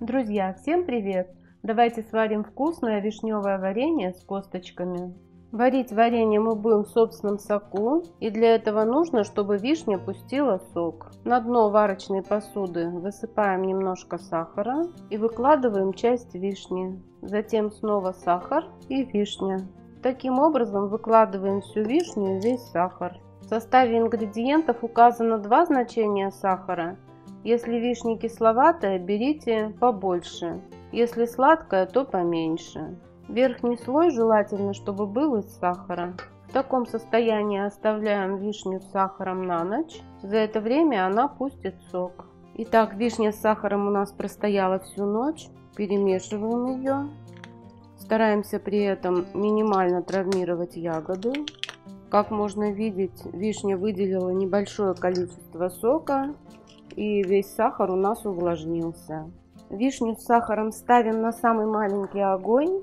Друзья, всем привет! Давайте сварим вкусное вишневое варенье с косточками. Варить варенье мы будем в собственном соку, и для этого нужно, чтобы вишня пустила сок. На дно варочной посуды высыпаем немножко сахара и выкладываем часть вишни. Затем снова сахар и вишня. Таким образом выкладываем всю вишню и весь сахар. В составе ингредиентов указано два значения сахара если вишня кисловатая, берите побольше. Если сладкая, то поменьше. Верхний слой желательно, чтобы был из сахара. В таком состоянии оставляем вишню с сахаром на ночь. За это время она пустит сок. Итак, вишня с сахаром у нас простояла всю ночь. Перемешиваем ее. Стараемся при этом минимально травмировать ягоду. Как можно видеть, вишня выделила небольшое количество сока и весь сахар у нас увлажнился. Вишню с сахаром ставим на самый маленький огонь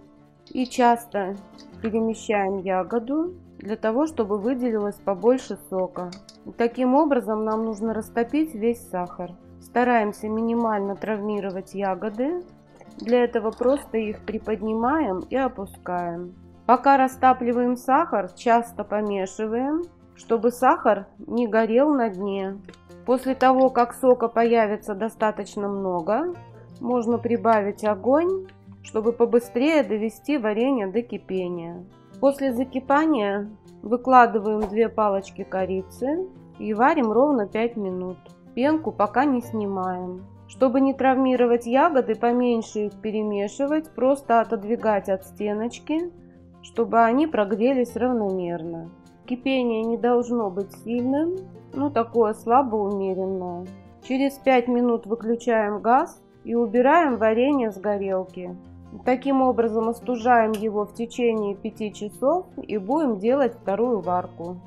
и часто перемещаем ягоду для того, чтобы выделилось побольше сока. Таким образом нам нужно растопить весь сахар. Стараемся минимально травмировать ягоды. Для этого просто их приподнимаем и опускаем. Пока растапливаем сахар, часто помешиваем, чтобы сахар не горел на дне. После того, как сока появится достаточно много, можно прибавить огонь, чтобы побыстрее довести варенье до кипения. После закипания выкладываем 2 палочки корицы и варим ровно 5 минут. Пенку пока не снимаем. Чтобы не травмировать ягоды, поменьше их перемешивать, просто отодвигать от стеночки, чтобы они прогрелись равномерно. Кипение не должно быть сильным, ну такое слабо умеренное. Через 5 минут выключаем газ и убираем варенье с горелки. Таким образом остужаем его в течение 5 часов и будем делать вторую варку.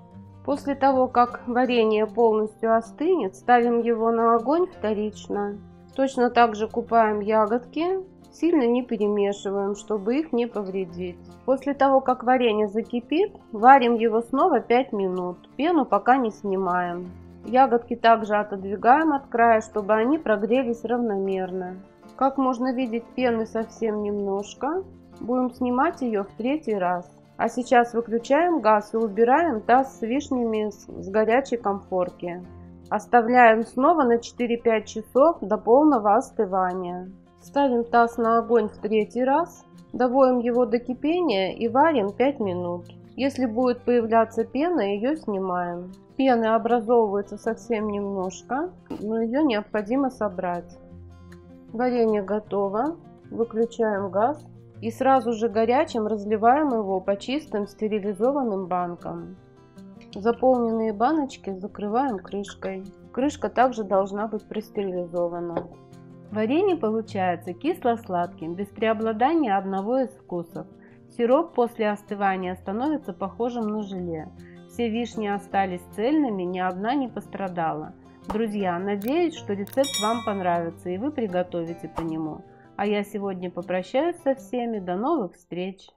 После того, как варенье полностью остынет, ставим его на огонь вторично. Точно так же купаем ягодки Сильно не перемешиваем, чтобы их не повредить. После того, как варенье закипит, варим его снова 5 минут. Пену пока не снимаем. Ягодки также отодвигаем от края, чтобы они прогрелись равномерно. Как можно видеть, пены совсем немножко. Будем снимать ее в третий раз. А сейчас выключаем газ и убираем таз с вишнями с горячей комфорки. Оставляем снова на 4-5 часов до полного остывания. Ставим таз на огонь в третий раз, доводим его до кипения и варим 5 минут. Если будет появляться пена, ее снимаем. Пены образовывается совсем немножко, но ее необходимо собрать. Варенье готово. Выключаем газ и сразу же горячим разливаем его по чистым стерилизованным банкам. Заполненные баночки закрываем крышкой. Крышка также должна быть простерилизована. Варенье получается кисло-сладким, без преобладания одного из вкусов. Сироп после остывания становится похожим на желе. Все вишни остались цельными, ни одна не пострадала. Друзья, надеюсь, что рецепт вам понравится и вы приготовите по нему. А я сегодня попрощаюсь со всеми. До новых встреч!